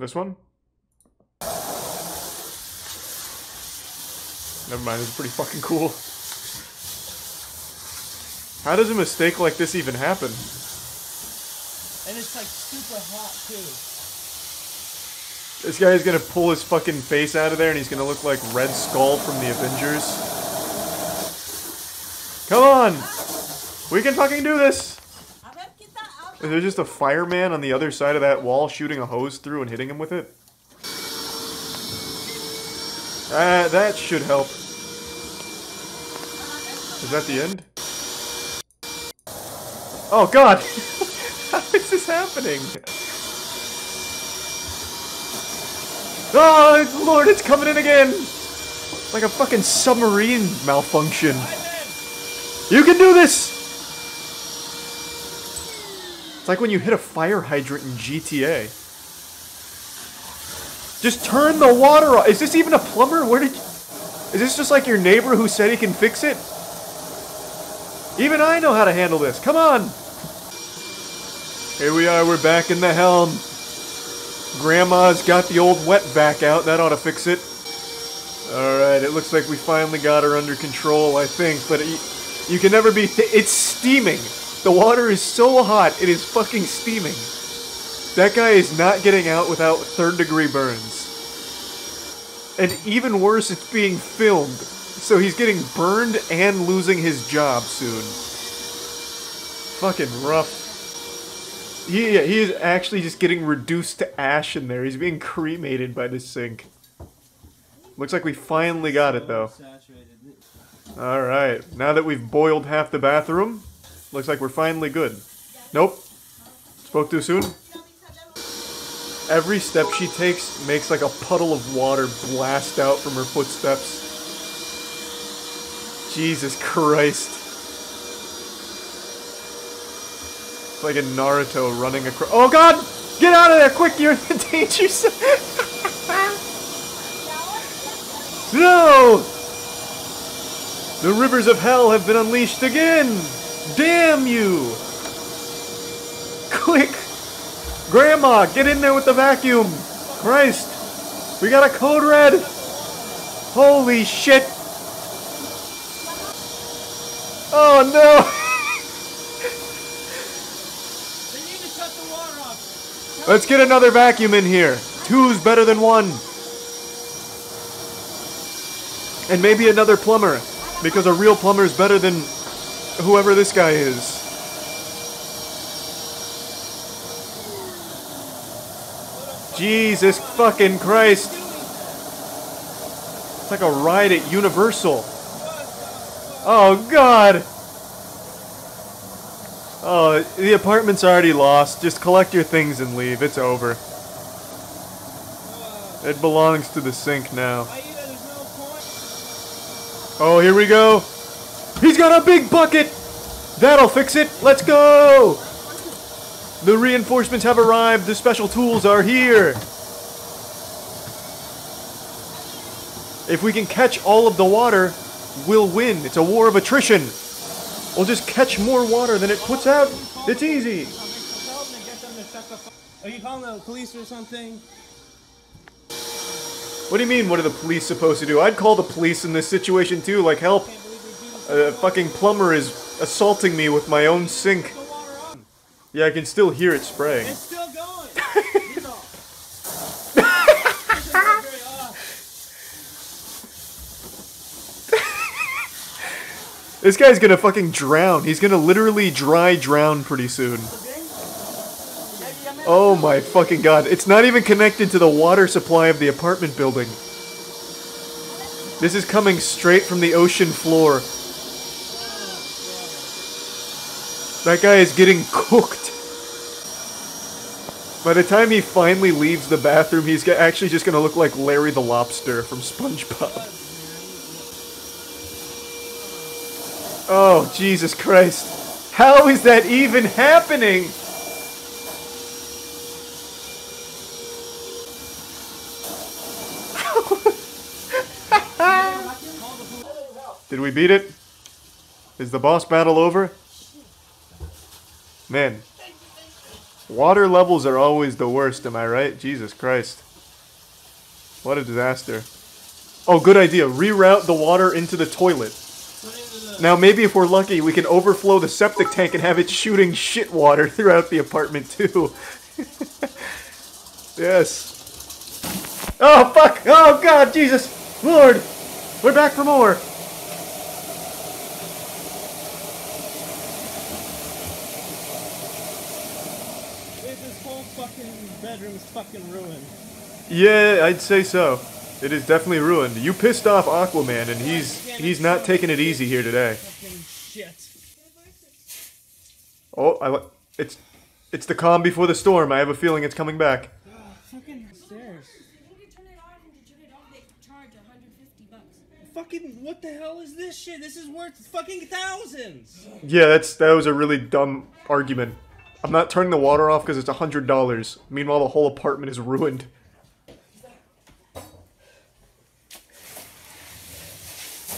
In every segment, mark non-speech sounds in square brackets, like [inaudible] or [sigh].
This one? Never mind, it's pretty fucking cool. How does a mistake like this even happen? And it's like super hot too. This guy's gonna pull his fucking face out of there and he's gonna look like Red Skull from the Avengers. Come on! We can fucking do this! Is there just a fireman on the other side of that wall shooting a hose through and hitting him with it? Uh, that should help. Is that the end? Oh god! [laughs] How is this happening? Oh lord, it's coming in again! Like a fucking submarine malfunction. You can do this! Like when you hit a fire hydrant in GTA. Just turn the water off. Is this even a plumber? Where did... Is this just like your neighbor who said he can fix it? Even I know how to handle this. Come on! Here we are, we're back in the helm. Grandma's got the old wet vac out, that ought to fix it. Alright, it looks like we finally got her under control, I think, but it, you can never be. It's steaming! The water is so hot, it is fucking steaming. That guy is not getting out without third degree burns. And even worse, it's being filmed. So he's getting burned and losing his job soon. Fucking rough. He, he is actually just getting reduced to ash in there. He's being cremated by the sink. Looks like we finally got it though. Alright, now that we've boiled half the bathroom, looks like we're finally good. Nope. Spoke too soon? Every step she takes makes like a puddle of water blast out from her footsteps. Jesus Christ. It's like a Naruto running across. Oh god! Get out of there quick! You're in the [laughs] danger [laughs] no! The rivers of hell have been unleashed again! Damn you! Quick! Grandma, get in there with the vacuum! Christ! We got a code red! Holy shit! Oh no! [laughs] Let's get another vacuum in here. Two's better than one. And maybe another plumber. Because a real plumber is better than whoever this guy is. Jesus fucking Christ. It's like a ride at Universal. Oh god. Oh, the apartment's already lost. Just collect your things and leave. It's over. It belongs to the sink now. Oh, here we go. He's got a big bucket! That'll fix it. Let's go! The reinforcements have arrived. The special tools are here. If we can catch all of the water, we'll win. It's a war of attrition. We'll just catch more water than it puts out. It's easy. Are you calling the police or something? What do you mean, what are the police supposed to do? I'd call the police in this situation too, like help. A fucking plumber is assaulting me with my own sink. Yeah, I can still hear it spraying. It's still going. [laughs] This guy's gonna fucking drown. He's gonna literally dry drown pretty soon. Oh my fucking god. It's not even connected to the water supply of the apartment building. This is coming straight from the ocean floor. That guy is getting cooked. By the time he finally leaves the bathroom, he's actually just gonna look like Larry the Lobster from SpongeBob. Oh, Jesus Christ. How is that even happening? [laughs] Did we beat it? Is the boss battle over? Man. Water levels are always the worst, am I right? Jesus Christ. What a disaster. Oh, good idea. Reroute the water into the toilet. Now, maybe if we're lucky, we can overflow the septic tank and have it shooting shit water [laughs] throughout the apartment, too. [laughs] yes. Oh, fuck! Oh, God, Jesus! Lord! We're back for more! This whole fucking bedroom is fucking ruined. Yeah, I'd say so. It is definitely ruined. You pissed off Aquaman, and he's he's not taking it easy here today. Shit. Oh, I li- it's it's the calm before the storm. I have a feeling it's coming back. Fucking stairs. When you turn it on and to turn it off, they charge 150 bucks. Fucking what the hell is this shit? This is worth fucking thousands. Yeah, that's that was a really dumb argument. I'm not turning the water off because it's a hundred dollars. Meanwhile, the whole apartment is ruined.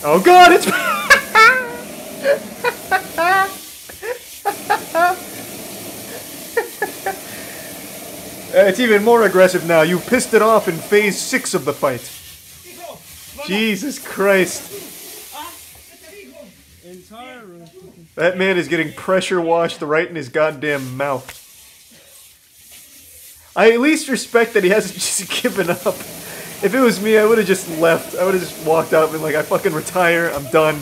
Oh God! It's [laughs] Uh, it's even more aggressive now. You pissed it off in phase six of the fight. Jesus Christ! Entire room. That man is getting pressure washed right in his goddamn mouth. I at least respect that he hasn't [laughs] just given up. If it was me, I would have just left. I would have just walked out and been like, I fucking retire. I'm done.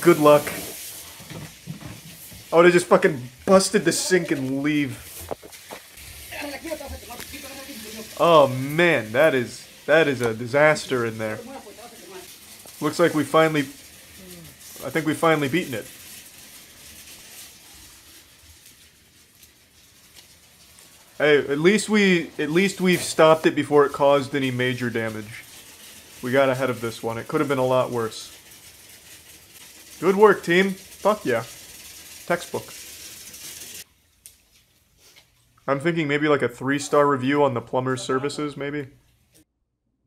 Good luck. I would have just fucking busted the sink and leave. Oh man, that is that is a disaster in there. Looks like we finally I think we've finally beaten it. Hey, at least we at least we've stopped it before it caused any major damage. We got ahead of this one. It could have been a lot worse. Good work, team. Fuck yeah. Textbook. I'm thinking maybe like a three-star review on the plumber's services, maybe.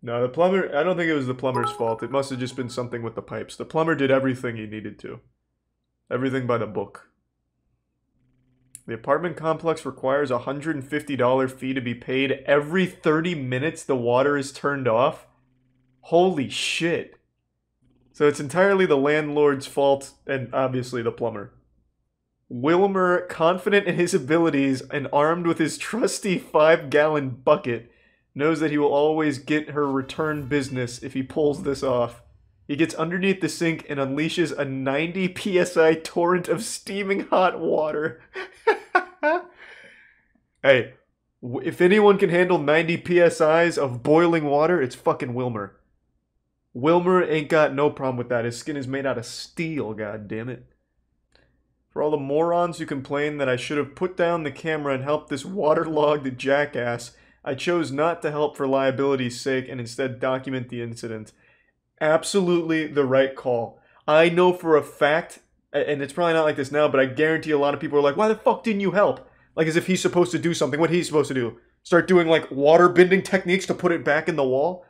No, the plumber. I don't think it was the plumber's fault. It must have just been something with the pipes. The plumber did everything he needed to. Everything by the book. The apartment complex requires a $150 fee to be paid every 30 minutes the water is turned off. Holy shit. So it's entirely the landlord's fault and obviously the plumber. Wilmer, confident in his abilities and armed with his trusty five gallon bucket, knows that he will always get her return business if he pulls this off. He gets underneath the sink and unleashes a 90 psi torrent of steaming hot water. [laughs] hey, if anyone can handle 90 psi's of boiling water, it's fucking Wilmer. Wilmer ain't got no problem with that. His skin is made out of steel, god damn it. For all the morons who complain that I should have put down the camera and helped this waterlogged jackass, I chose not to help for liability's sake and instead document the incident. Absolutely the right call. I know for a fact, and it's probably not like this now, but I guarantee a lot of people are like, why the fuck didn't you help? Like as if he's supposed to do something. What he's supposed to do? Start doing like water bending techniques to put it back in the wall?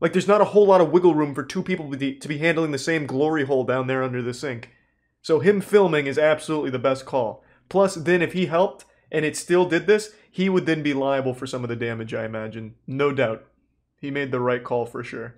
Like there's not a whole lot of wiggle room for two people to be, to be handling the same glory hole down there under the sink. So him filming is absolutely the best call. Plus, then if he helped and it still did this, he would then be liable for some of the damage, I imagine. No doubt. He made the right call for sure.